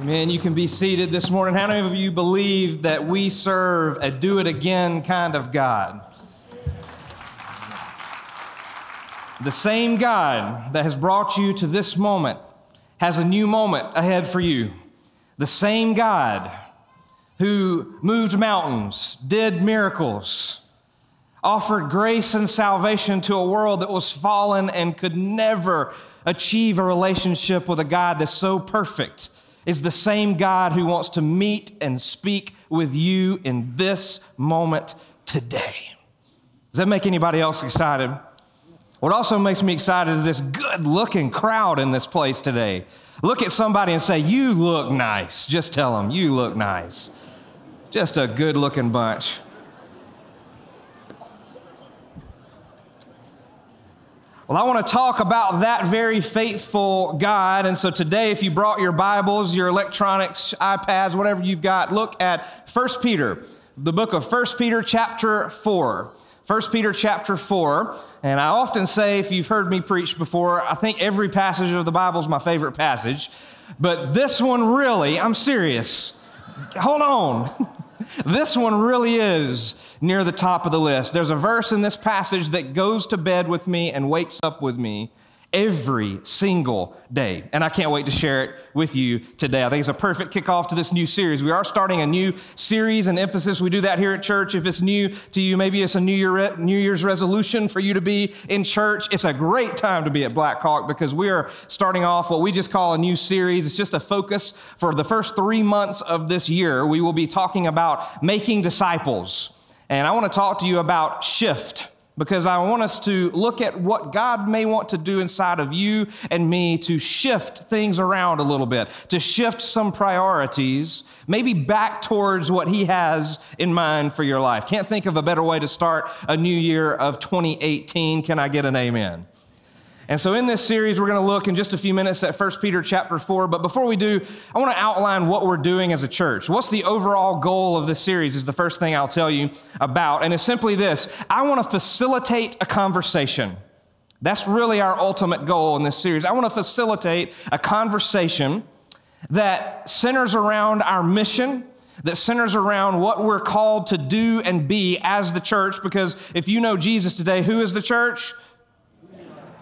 Man, you can be seated this morning. How many of you believe that we serve a do it again kind of God? The same God that has brought you to this moment has a new moment ahead for you. The same God who moved mountains, did miracles, offered grace and salvation to a world that was fallen and could never achieve a relationship with a God that's so perfect is the same God who wants to meet and speak with you in this moment today. Does that make anybody else excited? What also makes me excited is this good looking crowd in this place today. Look at somebody and say, You look nice. Just tell them, You look nice. Just a good looking bunch. Well, I want to talk about that very faithful God. And so today, if you brought your Bibles, your electronics, iPads, whatever you've got, look at 1 Peter, the book of 1 Peter, chapter 4. 1 Peter chapter 4. And I often say, if you've heard me preach before, I think every passage of the Bible is my favorite passage. But this one really, I'm serious. Hold on. this one really is near the top of the list. There's a verse in this passage that goes to bed with me and wakes up with me every single day. And I can't wait to share it with you today. I think it's a perfect kickoff to this new series. We are starting a new series and emphasis. We do that here at church. If it's new to you, maybe it's a New, Year, new Year's resolution for you to be in church. It's a great time to be at Blackhawk because we are starting off what we just call a new series. It's just a focus for the first three months of this year. We will be talking about making disciples. And I want to talk to you about shift because I want us to look at what God may want to do inside of you and me to shift things around a little bit, to shift some priorities, maybe back towards what He has in mind for your life. Can't think of a better way to start a new year of 2018. Can I get an amen? And so in this series, we're going to look in just a few minutes at 1 Peter chapter 4. But before we do, I want to outline what we're doing as a church. What's the overall goal of this series is the first thing I'll tell you about. And it's simply this I want to facilitate a conversation. That's really our ultimate goal in this series. I want to facilitate a conversation that centers around our mission, that centers around what we're called to do and be as the church. Because if you know Jesus today, who is the church?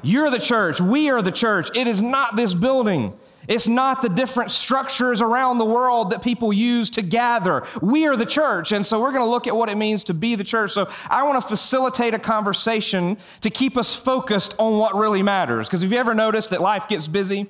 You're the church. We are the church. It is not this building. It's not the different structures around the world that people use to gather. We are the church. And so we're going to look at what it means to be the church. So I want to facilitate a conversation to keep us focused on what really matters. Because have you ever noticed that life gets busy?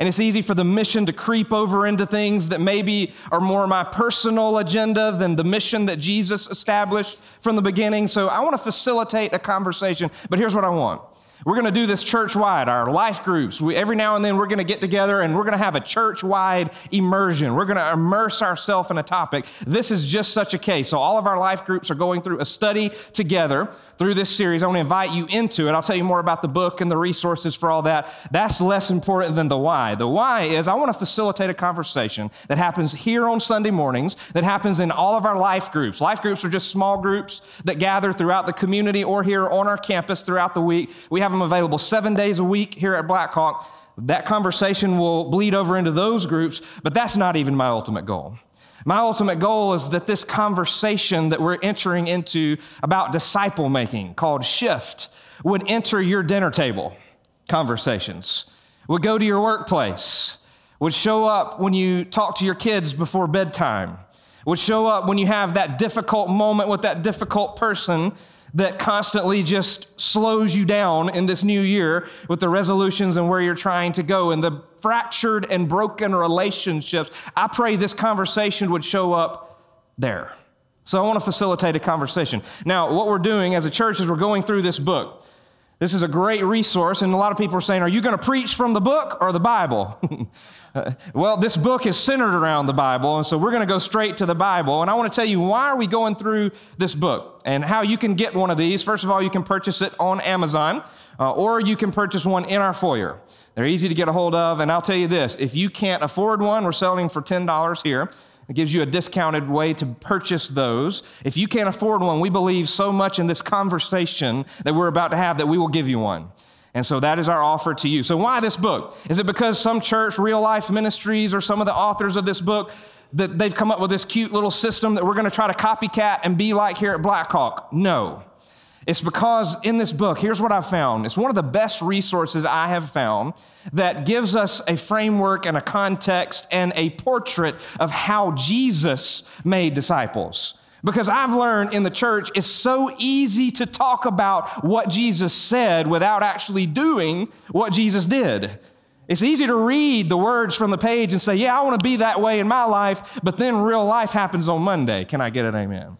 And it's easy for the mission to creep over into things that maybe are more my personal agenda than the mission that Jesus established from the beginning. So I want to facilitate a conversation. But here's what I want we're going to do this church wide, our life groups. We, every now and then, we're going to get together and we're going to have a church wide immersion. We're going to immerse ourselves in a topic. This is just such a case. So, all of our life groups are going through a study together through this series. I want to invite you into it. I'll tell you more about the book and the resources for all that. That's less important than the why. The why is I want to facilitate a conversation that happens here on Sunday mornings, that happens in all of our life groups. Life groups are just small groups that gather throughout the community or here on our campus throughout the week. We have have them available seven days a week here at Blackhawk. That conversation will bleed over into those groups, but that's not even my ultimate goal. My ultimate goal is that this conversation that we're entering into about disciple making called Shift would enter your dinner table conversations, would go to your workplace, would show up when you talk to your kids before bedtime, would show up when you have that difficult moment with that difficult person that constantly just slows you down in this new year with the resolutions and where you're trying to go and the fractured and broken relationships. I pray this conversation would show up there. So I want to facilitate a conversation. Now, what we're doing as a church is we're going through this book. This is a great resource, and a lot of people are saying, Are you going to preach from the book or the Bible? well, this book is centered around the Bible, and so we're going to go straight to the Bible. And I want to tell you why are we going through this book and how you can get one of these. First of all, you can purchase it on Amazon, uh, or you can purchase one in our foyer. They're easy to get a hold of, and I'll tell you this if you can't afford one, we're selling for $10 here. It gives you a discounted way to purchase those. If you can't afford one, we believe so much in this conversation that we're about to have that we will give you one. And so that is our offer to you. So, why this book? Is it because some church, real life ministries, or some of the authors of this book, that they've come up with this cute little system that we're going to try to copycat and be like here at Blackhawk? No. It's because in this book, here's what I've found. It's one of the best resources I have found that gives us a framework and a context and a portrait of how Jesus made disciples. Because I've learned in the church, it's so easy to talk about what Jesus said without actually doing what Jesus did. It's easy to read the words from the page and say, Yeah, I want to be that way in my life, but then real life happens on Monday. Can I get an amen?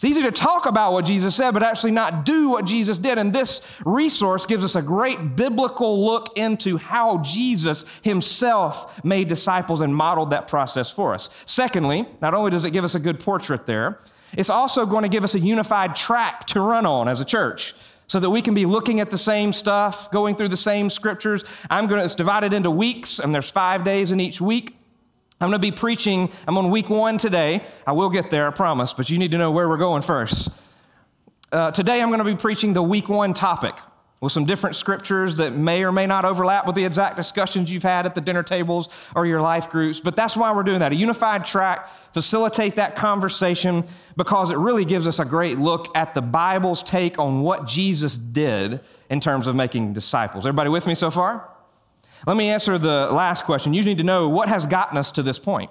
It's easy to talk about what Jesus said, but actually not do what Jesus did. And this resource gives us a great biblical look into how Jesus himself made disciples and modeled that process for us. Secondly, not only does it give us a good portrait there, it's also going to give us a unified track to run on as a church so that we can be looking at the same stuff, going through the same scriptures. I'm going to, it's divided into weeks, and there's five days in each week. I'm going to be preaching, I'm on week one today. I will get there, I promise, but you need to know where we're going first. Uh, today, I'm going to be preaching the week one topic with some different scriptures that may or may not overlap with the exact discussions you've had at the dinner tables or your life groups. But that's why we're doing that a unified track, facilitate that conversation, because it really gives us a great look at the Bible's take on what Jesus did in terms of making disciples. Everybody with me so far? Let me answer the last question. You need to know what has gotten us to this point.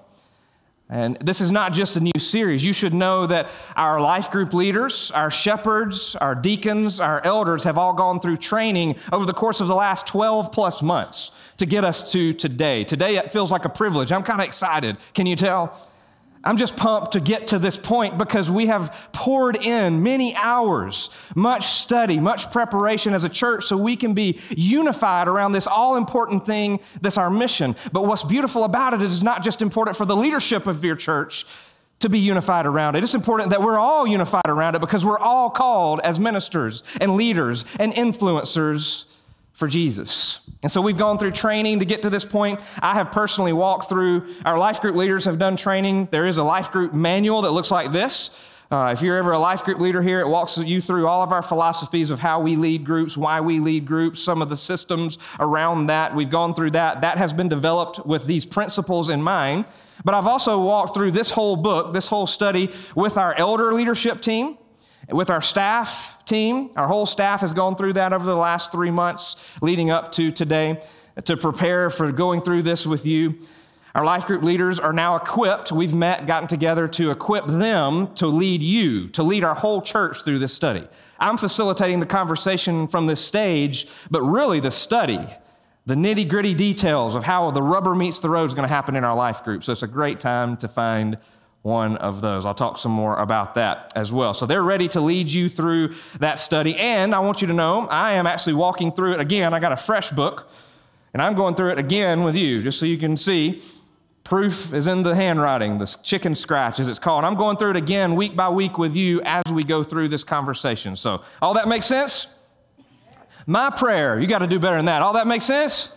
And this is not just a new series. You should know that our life group leaders, our shepherds, our deacons, our elders have all gone through training over the course of the last 12 plus months to get us to today. Today it feels like a privilege. I'm kind of excited. Can you tell? I'm just pumped to get to this point because we have poured in many hours, much study, much preparation as a church so we can be unified around this all important thing that's our mission. But what's beautiful about it is it's not just important for the leadership of your church to be unified around it. It's important that we're all unified around it because we're all called as ministers and leaders and influencers for Jesus. And so we've gone through training to get to this point. I have personally walked through, our life group leaders have done training. There is a life group manual that looks like this. Uh, if you're ever a life group leader here, it walks you through all of our philosophies of how we lead groups, why we lead groups, some of the systems around that. We've gone through that. That has been developed with these principles in mind. But I've also walked through this whole book, this whole study with our elder leadership team with our staff team, our whole staff has gone through that over the last three months leading up to today to prepare for going through this with you. Our life group leaders are now equipped. We've met, gotten together to equip them to lead you, to lead our whole church through this study. I'm facilitating the conversation from this stage, but really the study, the nitty gritty details of how the rubber meets the road is going to happen in our life group. So it's a great time to find one of those. I'll talk some more about that as well. So they're ready to lead you through that study. And I want you to know, I am actually walking through it again. I got a fresh book, and I'm going through it again with you, just so you can see. Proof is in the handwriting, the chicken scratch, as it's called. I'm going through it again week by week with you as we go through this conversation. So, all that makes sense? My prayer, you got to do better than that. All that makes sense?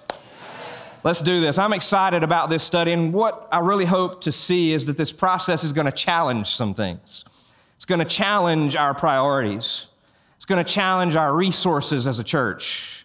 Let's do this. I'm excited about this study, and what I really hope to see is that this process is going to challenge some things. It's going to challenge our priorities, it's going to challenge our resources as a church,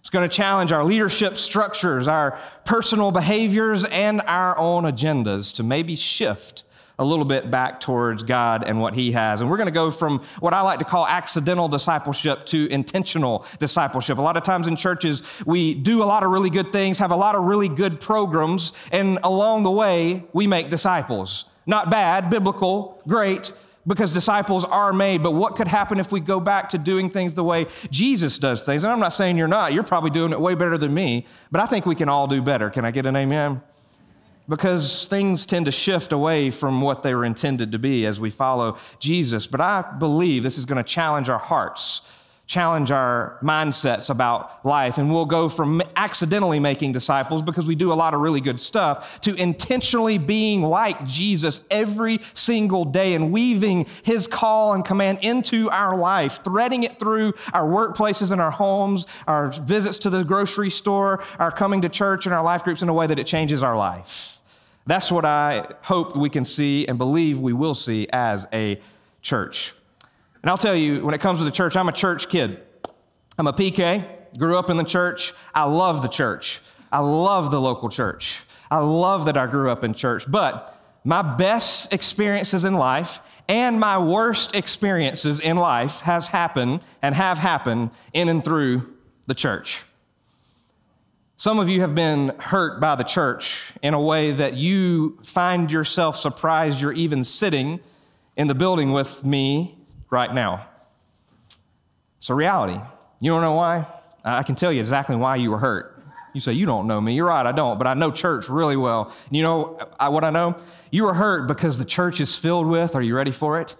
it's going to challenge our leadership structures, our personal behaviors, and our own agendas to maybe shift a little bit back towards God and what He has. And we're going to go from what I like to call accidental discipleship to intentional discipleship. A lot of times in churches, we do a lot of really good things, have a lot of really good programs, and along the way, we make disciples. Not bad, biblical, great, because disciples are made. But what could happen if we go back to doing things the way Jesus does things? And I'm not saying you're not, you're probably doing it way better than me, but I think we can all do better. Can I get an amen? Because things tend to shift away from what they were intended to be as we follow Jesus. But I believe this is going to challenge our hearts, challenge our mindsets about life. And we'll go from accidentally making disciples because we do a lot of really good stuff to intentionally being like Jesus every single day and weaving his call and command into our life, threading it through our workplaces and our homes, our visits to the grocery store, our coming to church and our life groups in a way that it changes our life. That's what I hope we can see and believe we will see as a church. And I'll tell you, when it comes to the church, I'm a church kid. I'm a PK. grew up in the church. I love the church. I love the local church. I love that I grew up in church. But my best experiences in life and my worst experiences in life has happened and have happened in and through the church. Some of you have been hurt by the church in a way that you find yourself surprised you're even sitting in the building with me right now. It's a reality. You don't know why? I can tell you exactly why you were hurt. You say, You don't know me. You're right, I don't, but I know church really well. And you know what I know? You were hurt because the church is filled with, are you ready for it?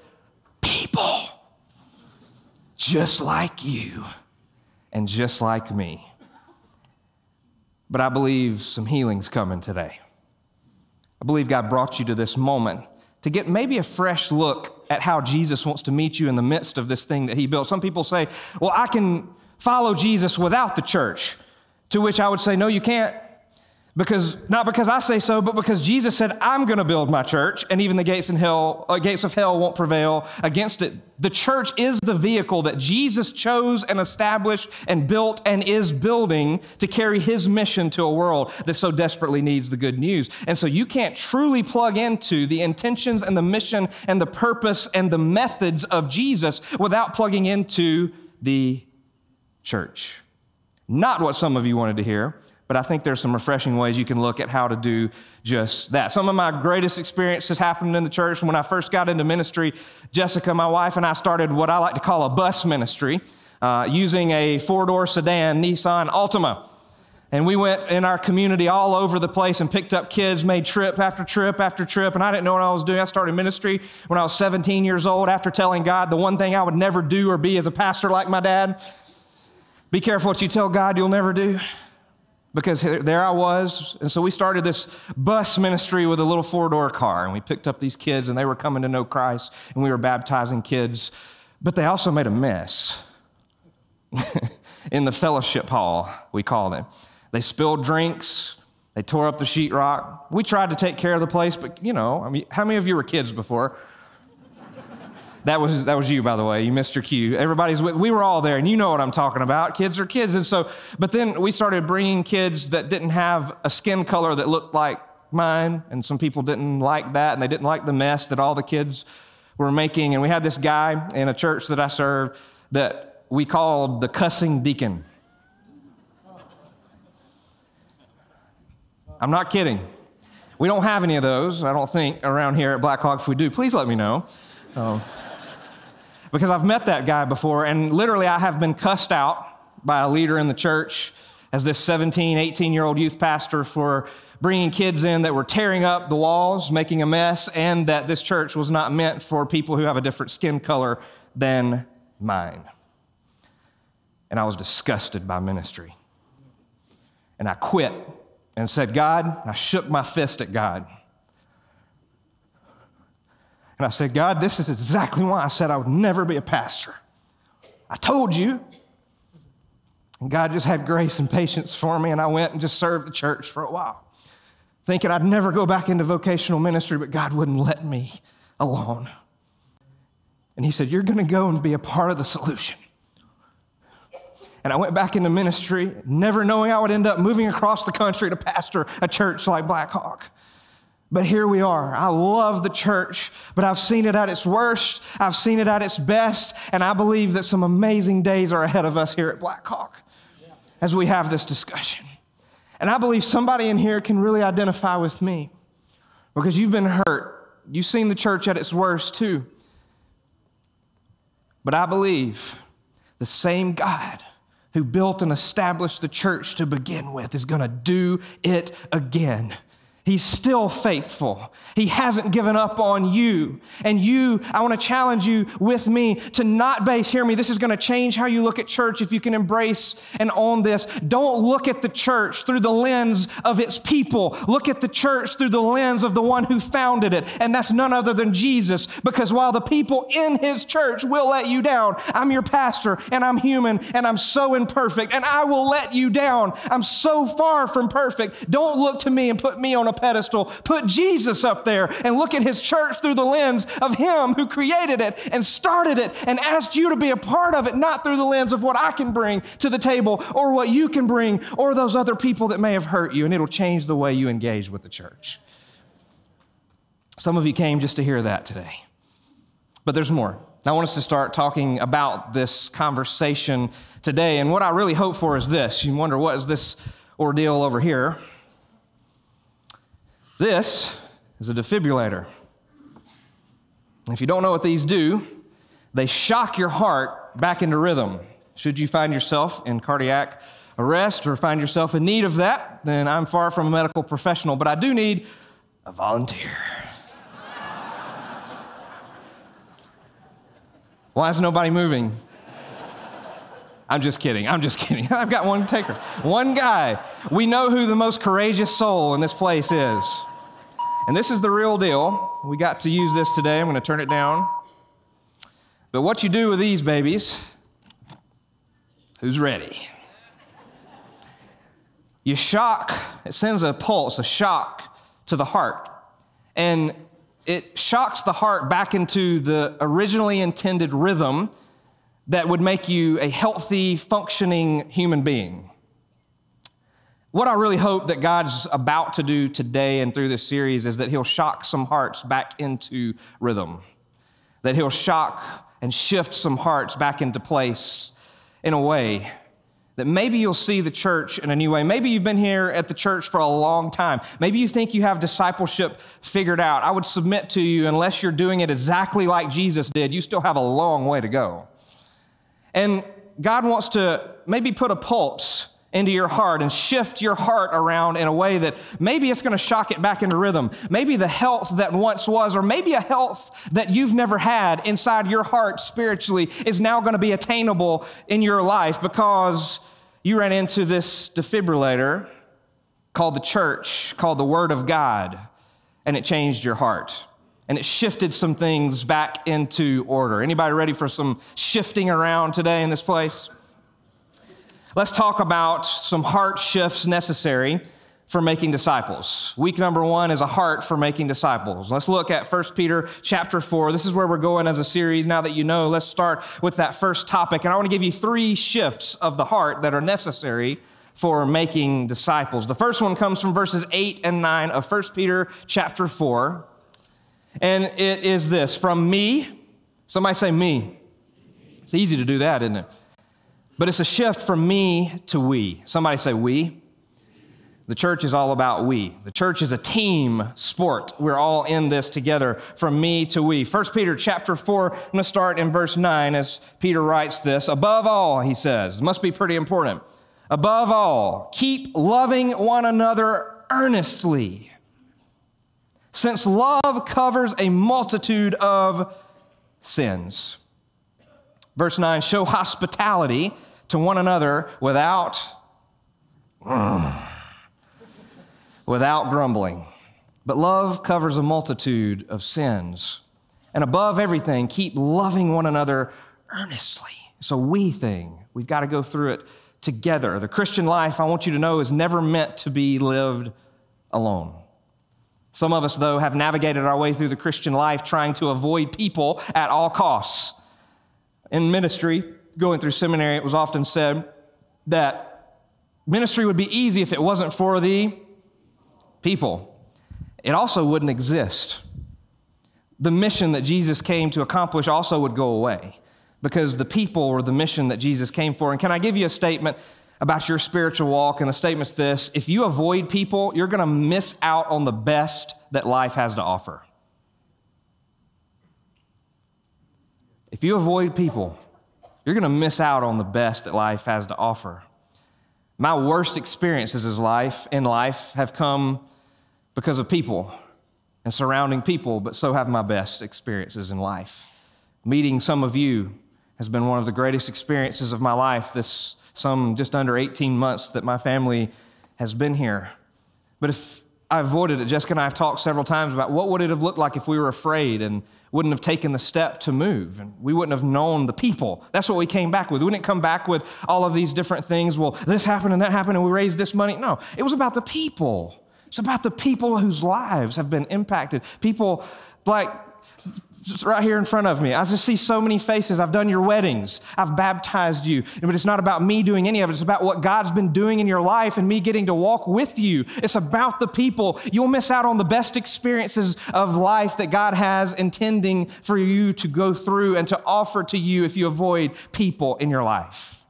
People just like you and just like me. But I believe some healing's coming today. I believe God brought you to this moment to get maybe a fresh look at how Jesus wants to meet you in the midst of this thing that he built. Some people say, well, I can follow Jesus without the church. To which I would say, no, you can't. Because not because I say so, but because Jesus said, "I'm going to build my church, and even the gates in hell, uh, gates of hell won't prevail against it." The church is the vehicle that Jesus chose and established and built and is building to carry His mission to a world that so desperately needs the good news. And so you can't truly plug into the intentions and the mission and the purpose and the methods of Jesus without plugging into the church. Not what some of you wanted to hear but I think there's some refreshing ways you can look at how to do just that. Some of my greatest experiences happened in the church when I first got into ministry. Jessica, my wife, and I started what I like to call a bus ministry uh, using a four door sedan Nissan Altima. And we went in our community all over the place and picked up kids, made trip after trip after trip. And I didn't know what I was doing. I started ministry when I was 17 years old after telling God the one thing I would never do or be as a pastor like my dad. Be careful what you tell God you'll never do because there I was. And so we started this bus ministry with a little four door car. And we picked up these kids, and they were coming to know Christ, and we were baptizing kids. But they also made a mess in the fellowship hall, we called it. They spilled drinks. They tore up the sheetrock. We tried to take care of the place, but you know, I mean, how many of you were kids before? That was, that was you, by the way. You missed your cue. Everybody's with, we were all there, and you know what I'm talking about. Kids are kids. And so, but then we started bringing kids that didn't have a skin color that looked like mine, and some people didn't like that, and they didn't like the mess that all the kids were making. And we had this guy in a church that I served that we called the cussing deacon. I'm not kidding. We don't have any of those, I don't think, around here at Blackhawk. If we do, please let me know. Um, because I've met that guy before, and literally I have been cussed out by a leader in the church as this 17, 18 year old youth pastor for bringing kids in that were tearing up the walls, making a mess, and that this church was not meant for people who have a different skin color than mine. And I was disgusted by ministry. And I quit and said, God, I shook my fist at God. And I said, God, this is exactly why I said I would never be a pastor. I told you. And God just had grace and patience for me, and I went and just served the church for a while, thinking I'd never go back into vocational ministry, but God wouldn't let me alone. And He said, You're going to go and be a part of the solution. And I went back into ministry, never knowing I would end up moving across the country to pastor a church like Blackhawk. But here we are. I love the church, but I've seen it at its worst. I've seen it at its best. And I believe that some amazing days are ahead of us here at Blackhawk as we have this discussion. And I believe somebody in here can really identify with me because you've been hurt. You've seen the church at its worst too. But I believe the same God who built and established the church to begin with is going to do it again. He's still faithful. He hasn't given up on you. And you, I want to challenge you with me to not base, hear me, this is going to change how you look at church if you can embrace and own this. Don't look at the church through the lens of its people. Look at the church through the lens of the one who founded it. And that's none other than Jesus. Because while the people in his church will let you down, I'm your pastor and I'm human and I'm so imperfect and I will let you down. I'm so far from perfect. Don't look to me and put me on a pedestal. Put Jesus up there and look at his church through the lens of him who created it and started it and asked you to be a part of it, not through the lens of what I can bring to the table or what you can bring or those other people that may have hurt you. And it'll change the way you engage with the church. Some of you came just to hear that today. But there's more. I want us to start talking about this conversation today. And what I really hope for is this. You wonder, what is this ordeal over here? This is a defibrillator. If you don't know what these do, they shock your heart back into rhythm. Should you find yourself in cardiac arrest or find yourself in need of that, then I'm far from a medical professional, but I do need a volunteer. Why is nobody moving? I'm just kidding. I'm just kidding. I've got one taker. One guy. We know who the most courageous soul in this place is. And this is the real deal. We got to use this today. I'm going to turn it down. But what you do with these babies, who's ready? You shock, it sends a pulse, a shock to the heart. And it shocks the heart back into the originally intended rhythm that would make you a healthy, functioning human being. What I really hope that God's about to do today and through this series is that He'll shock some hearts back into rhythm, that He'll shock and shift some hearts back into place in a way that maybe you'll see the church in a new way. Maybe you've been here at the church for a long time. Maybe you think you have discipleship figured out. I would submit to you, unless you're doing it exactly like Jesus did, you still have a long way to go. And God wants to maybe put a pulse into your heart and shift your heart around in a way that maybe it's going to shock it back into rhythm. Maybe the health that once was, or maybe a health that you've never had inside your heart spiritually is now going to be attainable in your life because you ran into this defibrillator called the church, called the Word of God, and it changed your heart and it shifted some things back into order. Anybody ready for some shifting around today in this place? Let's talk about some heart shifts necessary for making disciples. Week number 1 is a heart for making disciples. Let's look at 1 Peter chapter 4. This is where we're going as a series. Now that you know, let's start with that first topic and I want to give you 3 shifts of the heart that are necessary for making disciples. The first one comes from verses 8 and 9 of 1 Peter chapter 4. And it is this from me, somebody say me. It's easy to do that, isn't it? But it's a shift from me to we. Somebody say we. The church is all about we. The church is a team sport. We're all in this together from me to we. 1 Peter chapter 4, I'm going to start in verse 9 as Peter writes this. Above all, he says, must be pretty important. Above all, keep loving one another earnestly since love covers a multitude of sins. Verse 9 show hospitality to one another without without grumbling. But love covers a multitude of sins. And above everything, keep loving one another earnestly. It's a we thing. We've got to go through it together. The Christian life, I want you to know, is never meant to be lived alone. Some of us, though, have navigated our way through the Christian life trying to avoid people at all costs. In ministry, going through seminary, it was often said that ministry would be easy if it wasn't for the people. It also wouldn't exist. The mission that Jesus came to accomplish also would go away because the people were the mission that Jesus came for. And can I give you a statement? About your spiritual walk, and the statement's this if you avoid people, you're going to miss out on the best that life has to offer. If you avoid people, you're going to miss out on the best that life has to offer. My worst experiences in life, in life have come because of people and surrounding people, but so have my best experiences in life. Meeting some of you has been one of the greatest experiences of my life this some just under 18 months that my family has been here. But if I avoided it, Jessica and I have talked several times about what would it have looked like if we were afraid and wouldn't have taken the step to move and we wouldn't have known the people. That's what we came back with. We didn't come back with all of these different things. Well, this happened and that happened and we raised this money. No, it was about the people. It's about the people whose lives have been impacted. People like right here in front of me. I just see so many faces. I've done your weddings, I've baptized you. But it's not about me doing any of it. It's about what God's been doing in your life and me getting to walk with you. It's about the people. You'll miss out on the best experiences of life that God has intending for you to go through and to offer to you if you avoid people in your life.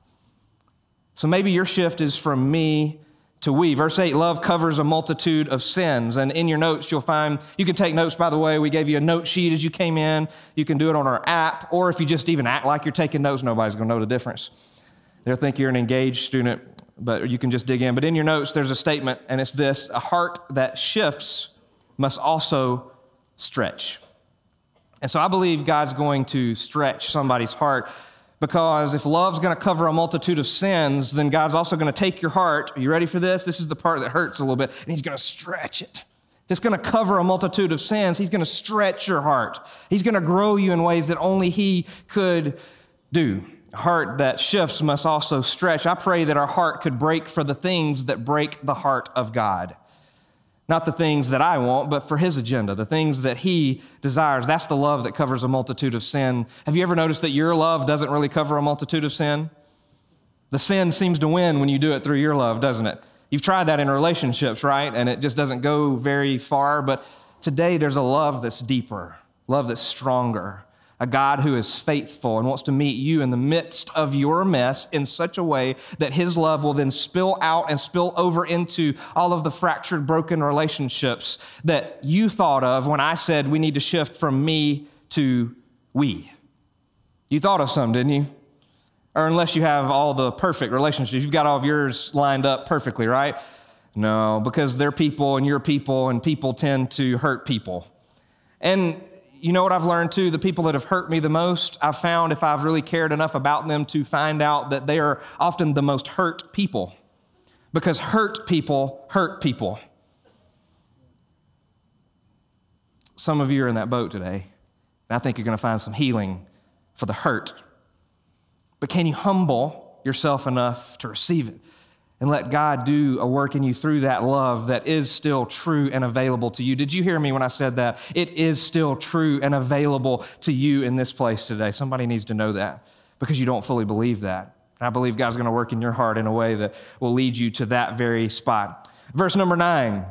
So maybe your shift is from me to we. Verse 8 love covers a multitude of sins. And in your notes, you'll find you can take notes, by the way. We gave you a note sheet as you came in. You can do it on our app, or if you just even act like you're taking notes, nobody's going to know the difference. They'll think you're an engaged student, but you can just dig in. But in your notes, there's a statement, and it's this a heart that shifts must also stretch. And so I believe God's going to stretch somebody's heart because if love's going to cover a multitude of sins, then God's also going to take your heart. Are you ready for this? This is the part that hurts a little bit, and He's going to stretch it. If it's going to cover a multitude of sins, He's going to stretch your heart. He's going to grow you in ways that only He could do. A heart that shifts must also stretch. I pray that our heart could break for the things that break the heart of God. Not the things that I want, but for his agenda, the things that he desires. That's the love that covers a multitude of sin. Have you ever noticed that your love doesn't really cover a multitude of sin? The sin seems to win when you do it through your love, doesn't it? You've tried that in relationships, right? And it just doesn't go very far. But today there's a love that's deeper, love that's stronger, a God who is faithful and wants to meet you in the midst of your mess in such a way that his love will then spill out and spill over into all of the fractured, broken relationships that you thought of when I said we need to shift from me to we. You thought of some, didn't you? Or unless you have all the perfect relationships, you've got all of yours lined up perfectly, right? No, because they're people and you're people, and people tend to hurt people. And you know what I've learned too? The people that have hurt me the most, I've found if I've really cared enough about them to find out that they are often the most hurt people. Because hurt people hurt people. Some of you are in that boat today. I think you're going to find some healing for the hurt. But can you humble yourself enough to receive it? And let God do a work in you through that love that is still true and available to you. Did you hear me when I said that? It is still true and available to you in this place today. Somebody needs to know that because you don't fully believe that. I believe God's going to work in your heart in a way that will lead you to that very spot. Verse number nine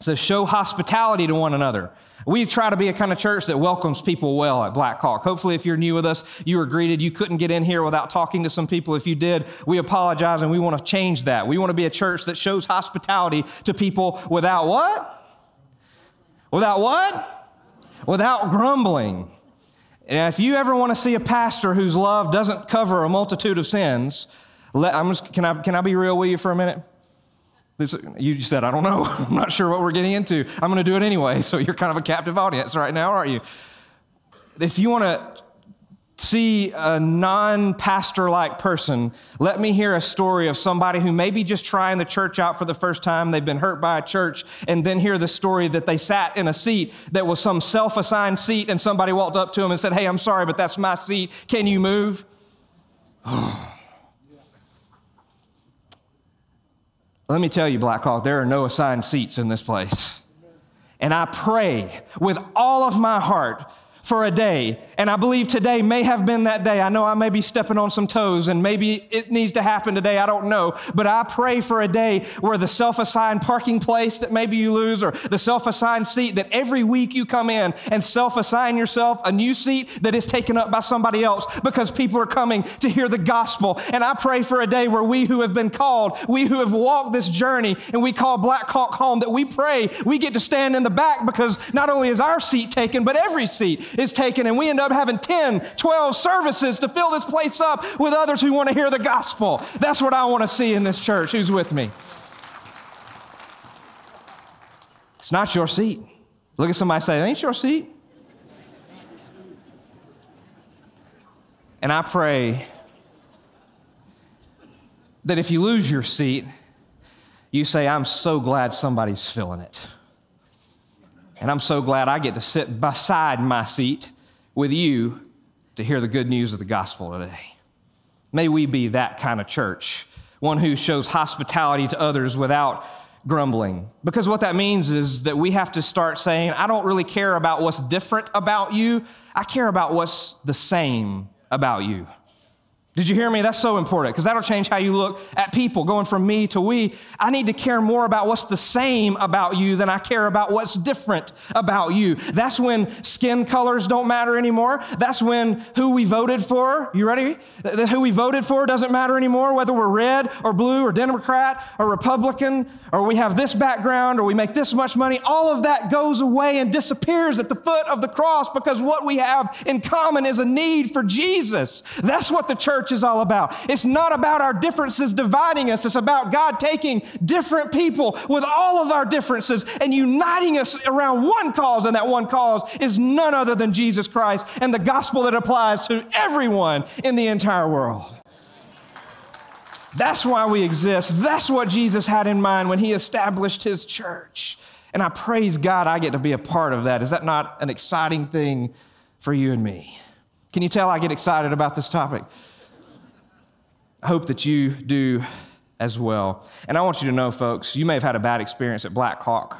says, Show hospitality to one another. We try to be a kind of church that welcomes people well at Blackhawk. Hopefully, if you're new with us, you were greeted. You couldn't get in here without talking to some people. If you did, we apologize and we want to change that. We want to be a church that shows hospitality to people without what? Without what? Without grumbling. And if you ever want to see a pastor whose love doesn't cover a multitude of sins, let, I'm just, can, I, can I be real with you for a minute? This, you said, I don't know. I'm not sure what we're getting into. I'm going to do it anyway. So you're kind of a captive audience right now, aren't you? If you want to see a non pastor like person, let me hear a story of somebody who may be just trying the church out for the first time. They've been hurt by a church, and then hear the story that they sat in a seat that was some self assigned seat, and somebody walked up to them and said, Hey, I'm sorry, but that's my seat. Can you move? Oh. Let me tell you, Blackhawk, there are no assigned seats in this place. And I pray with all of my heart for a day. And I believe today may have been that day. I know I may be stepping on some toes and maybe it needs to happen today. I don't know. But I pray for a day where the self assigned parking place that maybe you lose or the self assigned seat that every week you come in and self assign yourself a new seat that is taken up by somebody else because people are coming to hear the gospel. And I pray for a day where we who have been called, we who have walked this journey and we call Blackhawk home, that we pray we get to stand in the back because not only is our seat taken, but every seat is taken, and we end up having 10, 12 services to fill this place up with others who want to hear the gospel. That's what I want to see in this church. Who's with me? It's not your seat. Look at somebody say, ain't your seat. And I pray that if you lose your seat, you say, I'm so glad somebody's filling it. And I'm so glad I get to sit beside my seat with you to hear the good news of the gospel today. May we be that kind of church, one who shows hospitality to others without grumbling. Because what that means is that we have to start saying, I don't really care about what's different about you, I care about what's the same about you. Did you hear me? That's so important because that'll change how you look at people, going from me to we. I need to care more about what's the same about you than I care about what's different about you. That's when skin colors don't matter anymore. That's when who we voted for, you ready? Who we voted for doesn't matter anymore, whether we're red or blue or Democrat or Republican or we have this background or we make this much money. All of that goes away and disappears at the foot of the cross because what we have in common is a need for Jesus. That's what the church church is all about. It's not about our differences dividing us, it's about God taking different people with all of our differences and uniting us around one cause, and that one cause is none other than Jesus Christ and the gospel that applies to everyone in the entire world. That's why we exist. That's what Jesus had in mind when he established his church. And I praise God I get to be a part of that. Is that not an exciting thing for you and me? Can you tell I get excited about this topic? I hope that you do as well. And I want you to know, folks, you may have had a bad experience at Blackhawk.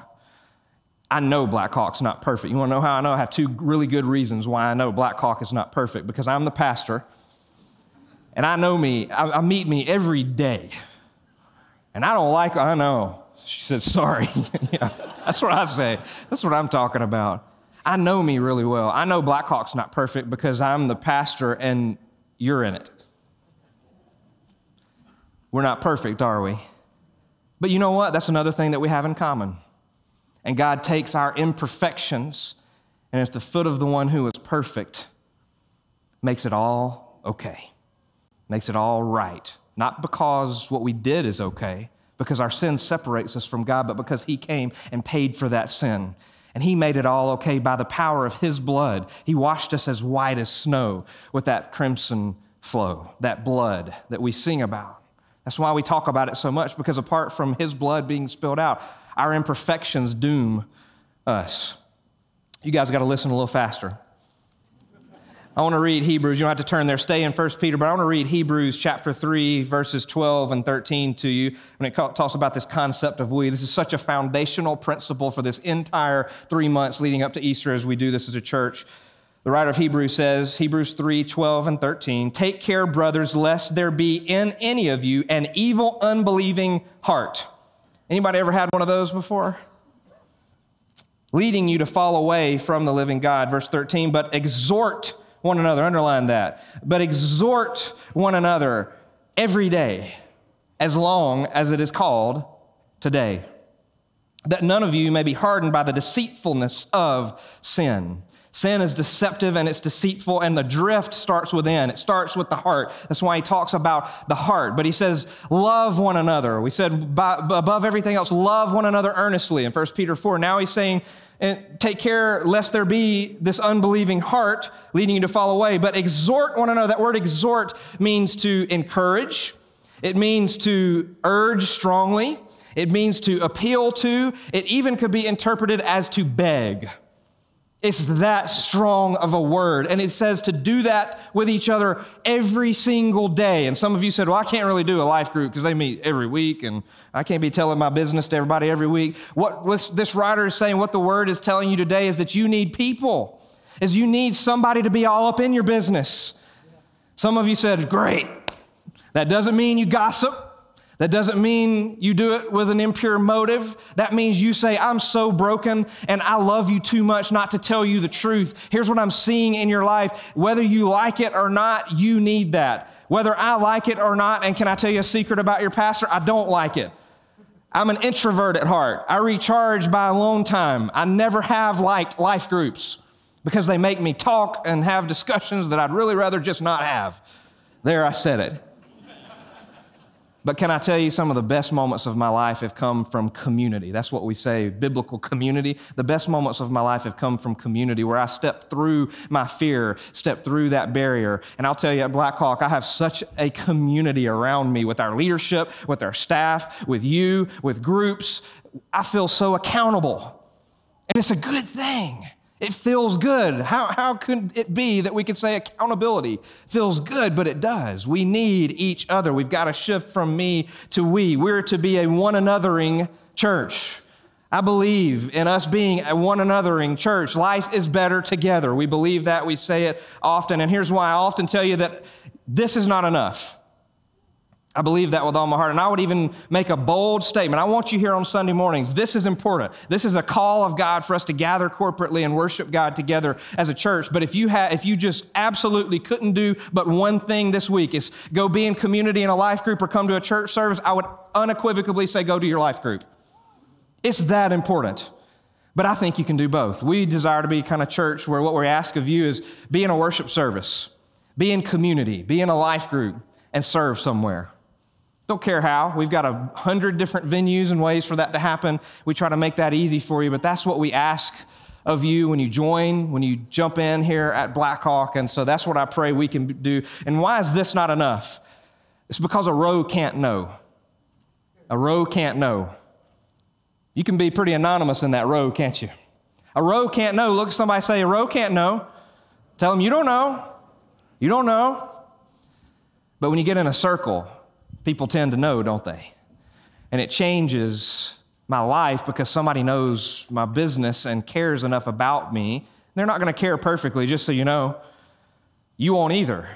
I know Blackhawk's not perfect. You want to know how I know? I have two really good reasons why I know Blackhawk is not perfect because I'm the pastor, and I know me, I, I meet me every day. And I don't like, I know. She said, sorry. yeah, that's what I say. That's what I'm talking about. I know me really well. I know Blackhawk's not perfect because I'm the pastor and you're in it. We're not perfect, are we? But you know what? That's another thing that we have in common. And God takes our imperfections and at the foot of the one who is perfect, makes it all okay, makes it all right. Not because what we did is okay, because our sin separates us from God, but because He came and paid for that sin. And He made it all okay by the power of His blood. He washed us as white as snow with that crimson flow, that blood that we sing about. That's why we talk about it so much, because apart from his blood being spilled out, our imperfections doom us. You guys got to listen a little faster. I want to read Hebrews. You don't have to turn there, stay in 1 Peter, but I want to read Hebrews chapter 3, verses 12 and 13 to you when it talks about this concept of we. This is such a foundational principle for this entire three months leading up to Easter as we do this as a church. The writer of Hebrews says, Hebrews 3 12 and 13, Take care, brothers, lest there be in any of you an evil, unbelieving heart. Anybody ever had one of those before? Leading you to fall away from the living God. Verse 13, but exhort one another, underline that, but exhort one another every day, as long as it is called today, that none of you may be hardened by the deceitfulness of sin. Sin is deceptive and it's deceitful, and the drift starts within. It starts with the heart. That's why he talks about the heart. But he says, Love one another. We said, above everything else, love one another earnestly in 1 Peter 4. Now he's saying, eh, take care lest there be this unbelieving heart leading you to fall away. But exhort one another. That word exhort means to encourage, it means to urge strongly, it means to appeal to, it even could be interpreted as to beg. It's that strong of a word. And it says to do that with each other every single day. And some of you said, Well, I can't really do a life group because they meet every week and I can't be telling my business to everybody every week. What this writer is saying, what the word is telling you today is that you need people, is you need somebody to be all up in your business. Some of you said, Great. That doesn't mean you gossip. That doesn't mean you do it with an impure motive. That means you say, I'm so broken and I love you too much not to tell you the truth. Here's what I'm seeing in your life. Whether you like it or not, you need that. Whether I like it or not, and can I tell you a secret about your pastor? I don't like it. I'm an introvert at heart. I recharge by alone time. I never have liked life groups because they make me talk and have discussions that I'd really rather just not have. There, I said it. But can I tell you, some of the best moments of my life have come from community. That's what we say, biblical community. The best moments of my life have come from community where I stepped through my fear, stepped through that barrier. And I'll tell you, at Blackhawk, I have such a community around me with our leadership, with our staff, with you, with groups. I feel so accountable. And it's a good thing. It feels good. How, how could it be that we could say accountability feels good, but it does? We need each other. We've got to shift from me to we. We're to be a one anothering church. I believe in us being a one anothering church. Life is better together. We believe that. We say it often. And here's why I often tell you that this is not enough. I believe that with all my heart. And I would even make a bold statement. I want you here on Sunday mornings. This is important. This is a call of God for us to gather corporately and worship God together as a church. But if you have, if you just absolutely couldn't do but one thing this week is go be in community in a life group or come to a church service, I would unequivocally say go to your life group. It's that important. But I think you can do both. We desire to be kind of church where what we ask of you is be in a worship service, be in community, be in a life group, and serve somewhere. Don't care how. We've got a hundred different venues and ways for that to happen. We try to make that easy for you, but that's what we ask of you when you join, when you jump in here at Blackhawk. And so that's what I pray we can do. And why is this not enough? It's because a row can't know. A row can't know. You can be pretty anonymous in that row, can't you? A row can't know. Look at somebody say, A row can't know. Tell them, You don't know. You don't know. But when you get in a circle, people tend to know, don't they? And it changes my life because somebody knows my business and cares enough about me. They're not going to care perfectly, just so you know. You won't either.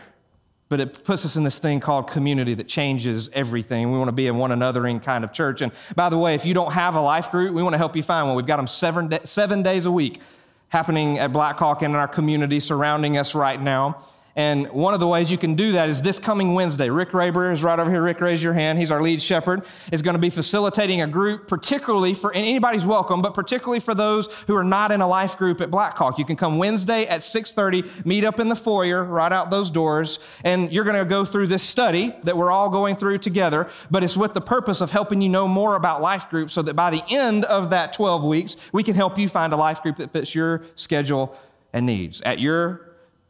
But it puts us in this thing called community that changes everything. We want to be a one anothering kind of church. And by the way, if you don't have a life group, we want to help you find one. We've got them seven, seven days a week happening at Blackhawk and in our community surrounding us right now. And one of the ways you can do that is this coming Wednesday. Rick Raber is right over here. Rick, raise your hand. He's our lead shepherd. Is going to be facilitating a group, particularly for anybody's welcome, but particularly for those who are not in a life group at Blackhawk. You can come Wednesday at 6:30, meet up in the foyer, right out those doors, and you're going to go through this study that we're all going through together. But it's with the purpose of helping you know more about life groups, so that by the end of that 12 weeks, we can help you find a life group that fits your schedule and needs at your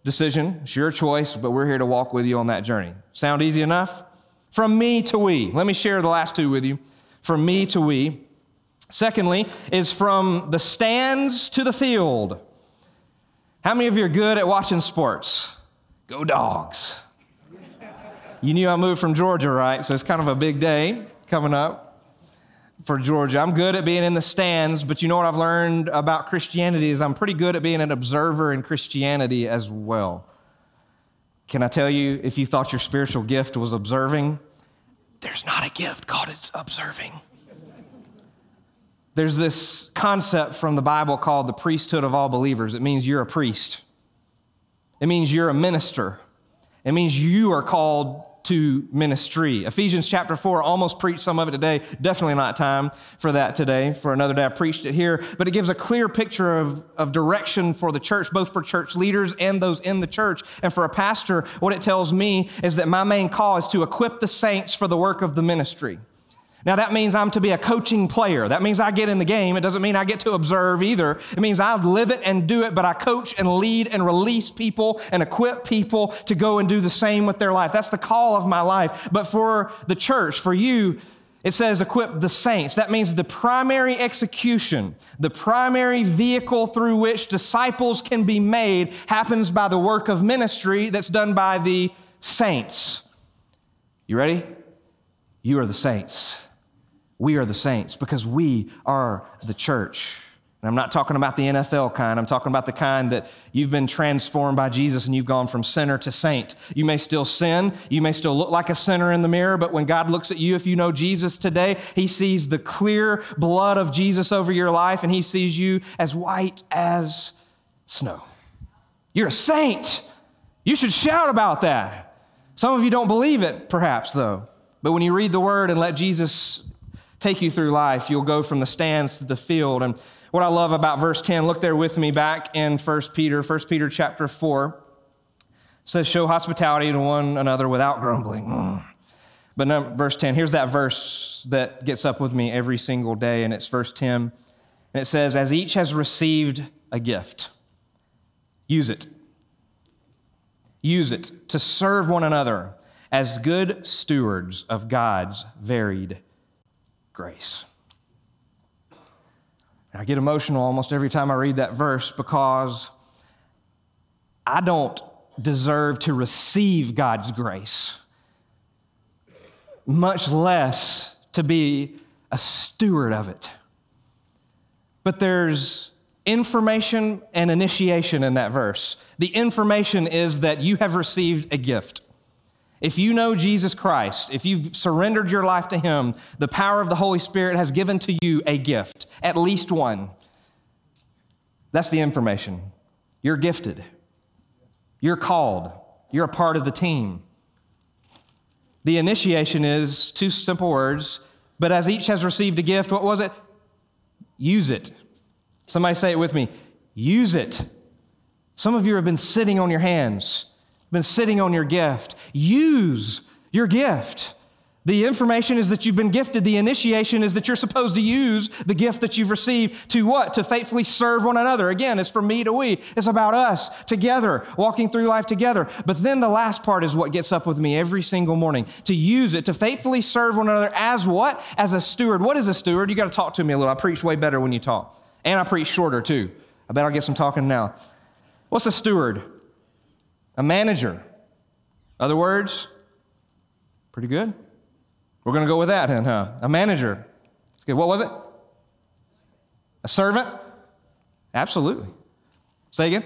decision. It's your choice, but we're here to walk with you on that journey. Sound easy enough? From me to we. Let me share the last two with you. From me to we. Secondly, is from the stands to the field. How many of you are good at watching sports? Go dogs. You knew I moved from Georgia, right? So it's kind of a big day coming up for Georgia. I'm good at being in the stands, but you know what I've learned about Christianity is I'm pretty good at being an observer in Christianity as well. Can I tell you, if you thought your spiritual gift was observing, there's not a gift called it's observing. There's this concept from the Bible called the priesthood of all believers. It means you're a priest. It means you're a minister. It means you are called to ministry. Ephesians chapter 4, almost preached some of it today. Definitely not time for that today. For another day, I preached it here. But it gives a clear picture of, of direction for the church, both for church leaders and those in the church. And for a pastor, what it tells me is that my main call is to equip the saints for the work of the ministry. Now, that means I'm to be a coaching player. That means I get in the game. It doesn't mean I get to observe either. It means I live it and do it, but I coach and lead and release people and equip people to go and do the same with their life. That's the call of my life. But for the church, for you, it says equip the saints. That means the primary execution, the primary vehicle through which disciples can be made happens by the work of ministry that's done by the saints. You ready? You are the saints. We are the saints because we are the church. And I'm not talking about the NFL kind. I'm talking about the kind that you've been transformed by Jesus and you've gone from sinner to saint. You may still sin. You may still look like a sinner in the mirror, but when God looks at you, if you know Jesus today, he sees the clear blood of Jesus over your life and he sees you as white as snow. You're a saint. You should shout about that. Some of you don't believe it, perhaps, though. But when you read the word and let Jesus take you through life. You'll go from the stands to the field. And what I love about verse 10, look there with me back in 1 Peter, 1 Peter chapter 4 says, Show hospitality to one another without grumbling. Mm. But no, verse 10, here's that verse that gets up with me every single day, and it's verse 10. And it says, As each has received a gift, use it. Use it to serve one another as good stewards of God's varied grace. I get emotional almost every time I read that verse because I don't deserve to receive God's grace, much less to be a steward of it. But there's information and initiation in that verse. The information is that you have received a gift. If you know Jesus Christ, if you've surrendered your life to Him, the power of the Holy Spirit has given to you a gift, at least one. That's the information. You're gifted, you're called, you're a part of the team. The initiation is two simple words, but as each has received a gift, what was it? Use it. Somebody say it with me use it. Some of you have been sitting on your hands been sitting on your gift. Use your gift. The information is that you've been gifted. The initiation is that you're supposed to use the gift that you've received to what? To faithfully serve one another. Again, it's from me to we. It's about us together, walking through life together. But then the last part is what gets up with me every single morning. To use it, to faithfully serve one another as what? As a steward. What is a steward? You got to talk to me a little. I preach way better when you talk. And I preach shorter too. I bet I'll get some talking now. What's a steward? A manager. Other words, pretty good. We're going to go with that then, huh? A manager. good. What was it? A servant? Absolutely. Say again.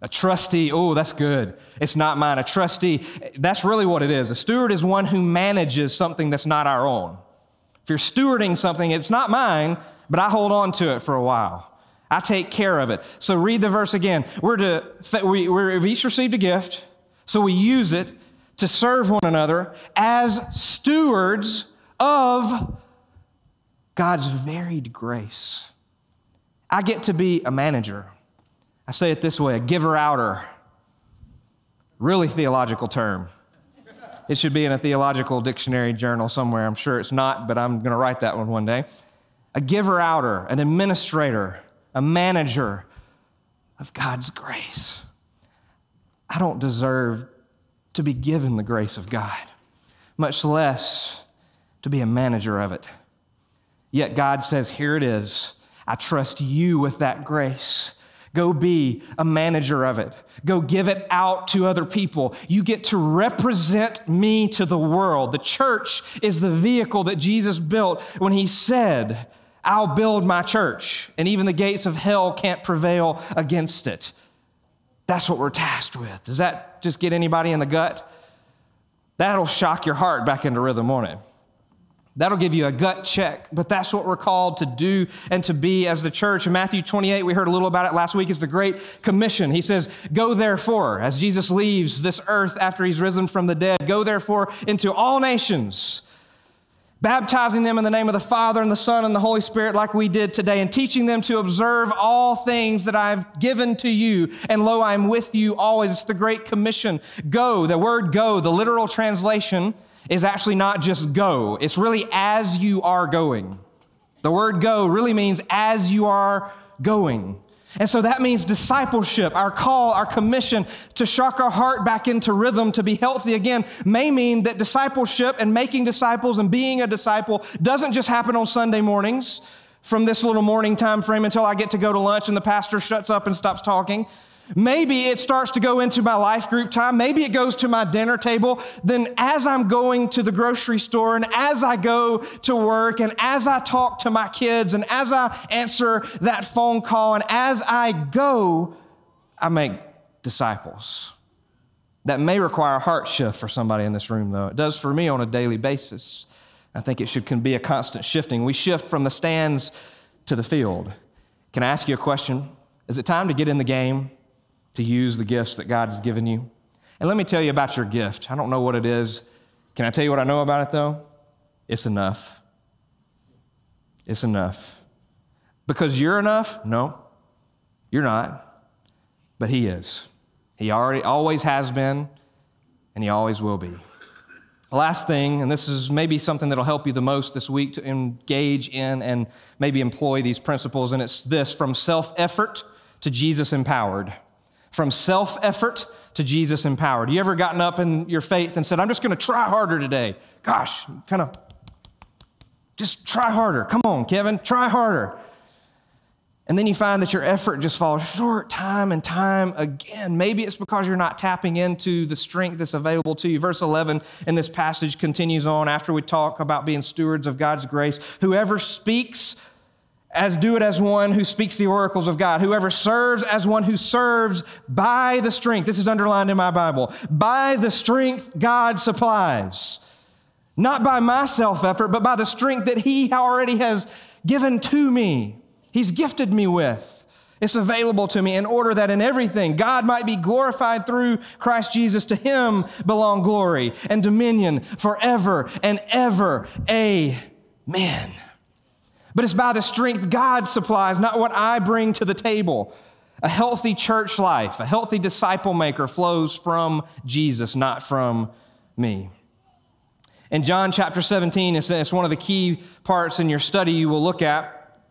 A trustee, oh, that's good. It's not mine. A trustee, that's really what it is. A steward is one who manages something that's not our own. If you're stewarding something, it's not mine, but I hold on to it for a while. I take care of it. So read the verse again. We're to, we, we've each received a gift, so we use it to serve one another as stewards of God's varied grace. I get to be a manager. I say it this way a giver outer. Really theological term. It should be in a theological dictionary journal somewhere. I'm sure it's not, but I'm going to write that one one day. A giver outer, an administrator a manager of God's grace. I don't deserve to be given the grace of God, much less to be a manager of it. Yet God says, Here it is. I trust you with that grace. Go be a manager of it. Go give it out to other people. You get to represent me to the world. The church is the vehicle that Jesus built when he said, I'll build my church, and even the gates of hell can't prevail against it. That's what we're tasked with. Does that just get anybody in the gut? That'll shock your heart back into rhythm, won't it? That'll give you a gut check, but that's what we're called to do and to be as the church. In Matthew 28, we heard a little about it last week, is the Great Commission. He says, Go therefore, as Jesus leaves this earth after he's risen from the dead, go therefore into all nations baptizing them in the name of the Father and the Son and the Holy Spirit, like we did today, and teaching them to observe all things that I've given to you. And lo, I'm with you always. It's the Great Commission. Go. The word go, the literal translation, is actually not just go, it's really as you are going. The word go really means as you are going. And so that means discipleship, our call, our commission to shock our heart back into rhythm to be healthy again may mean that discipleship and making disciples and being a disciple doesn't just happen on Sunday mornings from this little morning time frame until I get to go to lunch and the pastor shuts up and stops talking. Maybe it starts to go into my life group time. Maybe it goes to my dinner table. Then, as I'm going to the grocery store and as I go to work and as I talk to my kids and as I answer that phone call and as I go, I make disciples. That may require a heart shift for somebody in this room, though. It does for me on a daily basis. I think it should can be a constant shifting. We shift from the stands to the field. Can I ask you a question? Is it time to get in the game? To use the gifts that God has given you. And let me tell you about your gift. I don't know what it is. Can I tell you what I know about it, though? It's enough. It's enough. Because you're enough? No, you're not. But He is. He already always has been, and He always will be. Last thing, and this is maybe something that'll help you the most this week to engage in and maybe employ these principles, and it's this from self effort to Jesus empowered from self effort to Jesus empowered. You ever gotten up in your faith and said, I'm just going to try harder today? Gosh, kind of Just try harder. Come on, Kevin, try harder. And then you find that your effort just falls short time and time again. Maybe it's because you're not tapping into the strength that's available to you. Verse 11 in this passage continues on after we talk about being stewards of God's grace. Whoever speaks, as do it as one who speaks the oracles of God. Whoever serves as one who serves by the strength. This is underlined in my Bible. By the strength God supplies. Not by my self effort, but by the strength that He already has given to me. He's gifted me with. It's available to me in order that in everything God might be glorified through Christ Jesus. To him belong glory and dominion forever and ever. Amen. But it's by the strength God supplies, not what I bring to the table. A healthy church life, a healthy disciple maker flows from Jesus, not from me. In John chapter 17, it's one of the key parts in your study you will look at.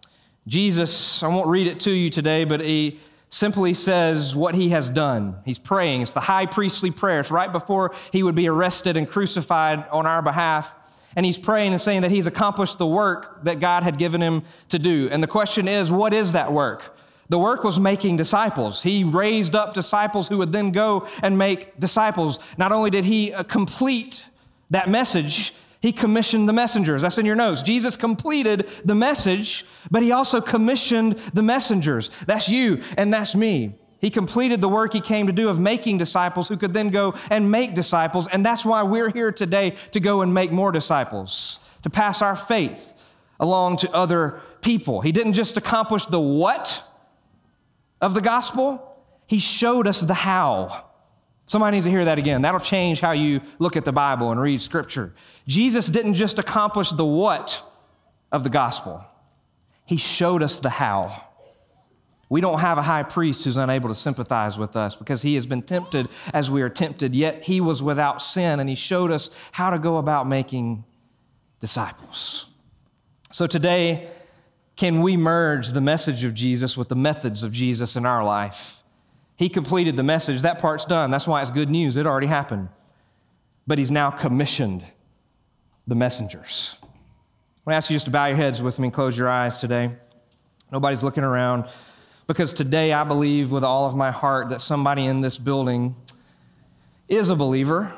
Jesus, I won't read it to you today, but he simply says what he has done. He's praying. It's the high priestly prayer. It's right before he would be arrested and crucified on our behalf. And he's praying and saying that he's accomplished the work that God had given him to do. And the question is, what is that work? The work was making disciples. He raised up disciples who would then go and make disciples. Not only did he uh, complete that message, he commissioned the messengers. That's in your notes. Jesus completed the message, but he also commissioned the messengers. That's you and that's me. He completed the work he came to do of making disciples who could then go and make disciples. And that's why we're here today to go and make more disciples, to pass our faith along to other people. He didn't just accomplish the what of the gospel, he showed us the how. Somebody needs to hear that again. That'll change how you look at the Bible and read Scripture. Jesus didn't just accomplish the what of the gospel, He showed us the how. We don't have a high priest who's unable to sympathize with us because he has been tempted as we are tempted, yet he was without sin and he showed us how to go about making disciples. So today, can we merge the message of Jesus with the methods of Jesus in our life? He completed the message. That part's done. That's why it's good news. It already happened. But he's now commissioned the messengers. I want to ask you just to bow your heads with me and close your eyes today. Nobody's looking around because today I believe with all of my heart that somebody in this building is a believer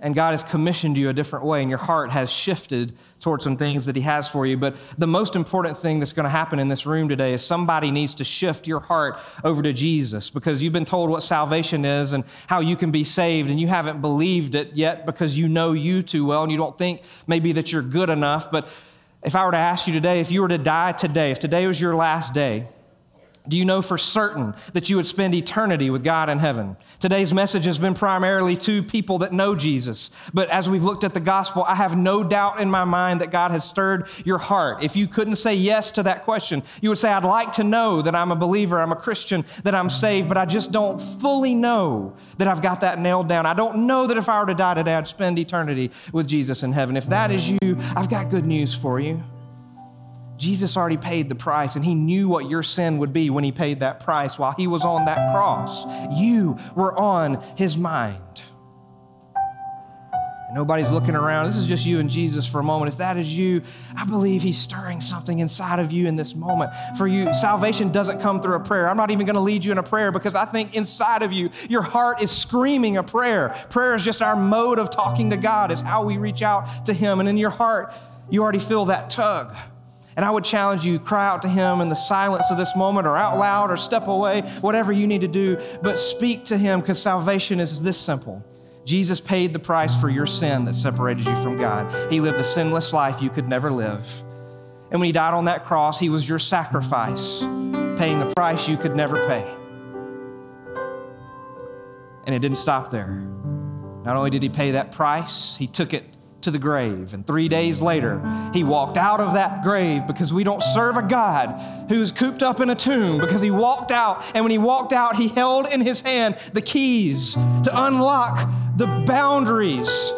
and God has commissioned you a different way, and your heart has shifted towards some things that He has for you. But the most important thing that's going to happen in this room today is somebody needs to shift your heart over to Jesus because you've been told what salvation is and how you can be saved, and you haven't believed it yet because you know you too well, and you don't think maybe that you're good enough. But if I were to ask you today, if you were to die today, if today was your last day, do you know for certain that you would spend eternity with God in heaven? Today's message has been primarily to people that know Jesus. But as we've looked at the gospel, I have no doubt in my mind that God has stirred your heart. If you couldn't say yes to that question, you would say, I'd like to know that I'm a believer, I'm a Christian, that I'm saved, but I just don't fully know that I've got that nailed down. I don't know that if I were to die today, I'd spend eternity with Jesus in heaven. If that is you, I've got good news for you. Jesus already paid the price, and he knew what your sin would be when he paid that price while he was on that cross. You were on his mind. And nobody's looking around. This is just you and Jesus for a moment. If that is you, I believe he's stirring something inside of you in this moment. For you, salvation doesn't come through a prayer. I'm not even going to lead you in a prayer because I think inside of you, your heart is screaming a prayer. Prayer is just our mode of talking to God, it's how we reach out to him. And in your heart, you already feel that tug. And I would challenge you, cry out to Him in the silence of this moment or out loud or step away, whatever you need to do, but speak to Him because salvation is this simple. Jesus paid the price for your sin that separated you from God. He lived the sinless life you could never live. And when He died on that cross, He was your sacrifice, paying the price you could never pay. And it didn't stop there. Not only did He pay that price, He took it to the grave. And three days later, he walked out of that grave because we don't serve a God who's cooped up in a tomb because he walked out. And when he walked out, he held in his hand the keys to unlock the boundaries,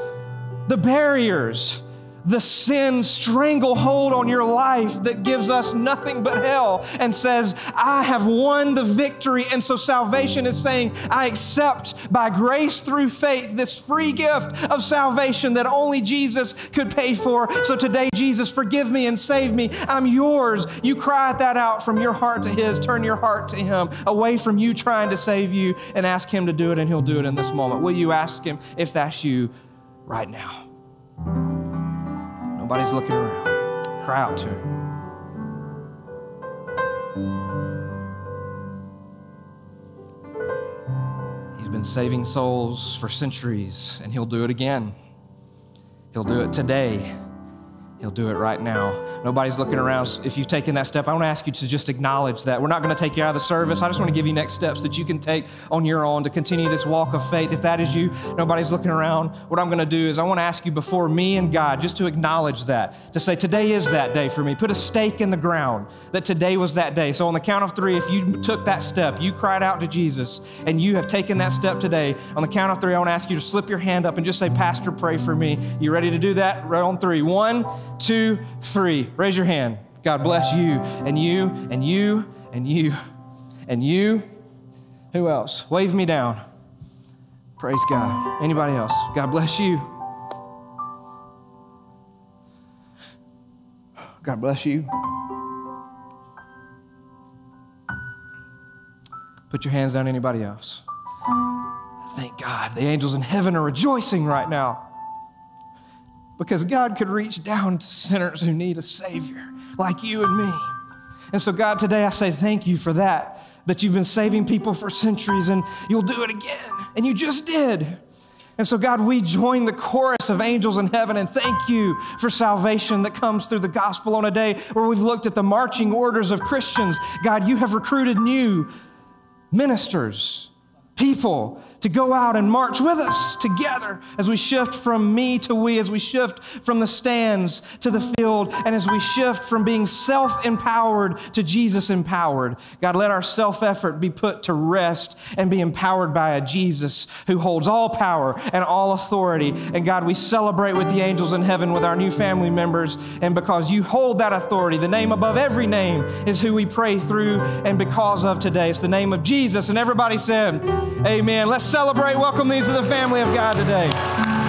the barriers the sin stranglehold on your life that gives us nothing but hell and says, I have won the victory. And so salvation is saying, I accept by grace through faith this free gift of salvation that only Jesus could pay for. So today, Jesus, forgive me and save me. I'm yours. You cry that out from your heart to His. Turn your heart to Him, away from you trying to save you, and ask Him to do it, and He'll do it in this moment. Will you ask Him if that's you right now? Nobody's looking around. Cry out to him. He's been saving souls for centuries, and he'll do it again. He'll do it today. He'll do it right now. Nobody's looking around. If you've taken that step, I want to ask you to just acknowledge that. We're not going to take you out of the service. I just want to give you next steps that you can take on your own to continue this walk of faith. If that is you, nobody's looking around. What I'm going to do is I want to ask you before me and God just to acknowledge that, to say, today is that day for me. Put a stake in the ground that today was that day. So on the count of three, if you took that step, you cried out to Jesus, and you have taken that step today, on the count of three, I want to ask you to slip your hand up and just say, Pastor, pray for me. You ready to do that? Right on three. One, two, three. Raise your hand. God bless you and you and you and you and you. Who else? Wave me down. Praise God. Anybody else? God bless you. God bless you. Put your hands down, anybody else? Thank God. The angels in heaven are rejoicing right now because God could reach down to sinners who need a Savior like you and me. And so, God, today I say thank you for that, that you've been saving people for centuries and you'll do it again. And you just did. And so, God, we join the chorus of angels in heaven and thank you for salvation that comes through the gospel on a day where we've looked at the marching orders of Christians. God, you have recruited new ministers, people to go out and march with us together as we shift from me to we, as we shift from the stands to the field, and as we shift from being self empowered to Jesus empowered. God, let our self effort be put to rest and be empowered by a Jesus who holds all power and all authority. And God, we celebrate with the angels in heaven with our new family members. And because you hold that authority, the name above every name is who we pray through and because of today. It's the name of Jesus. And everybody said, Amen. Let's celebrate. Welcome these to the family of God today.